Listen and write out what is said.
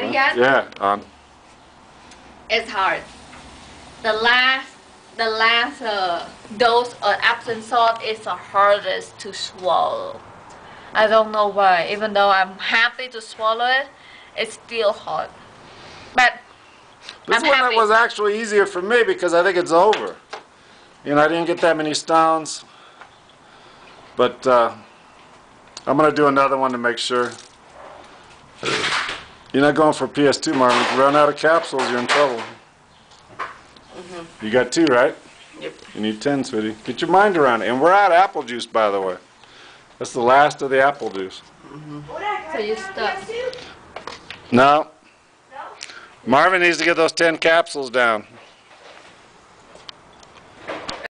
Ready yet? Yeah, on. It's hard. The last, the last uh, dose of Epsom salt is the hardest to swallow. I don't know why. Even though I'm happy to swallow it, it's still hard. But This I'm one happy. was actually easier for me because I think it's over. You know, I didn't get that many stones. But uh, I'm going to do another one to make sure. You're not going for PS2, Marvin. If you run out of capsules, you're in trouble. Mm-hmm. You got two, right? Yep. You need 10, sweetie. Get your mind around it. And we're out of apple juice, by the way. That's the last of the apple juice. Mm-hmm. So you stop. No. Marvin needs to get those 10 capsules down.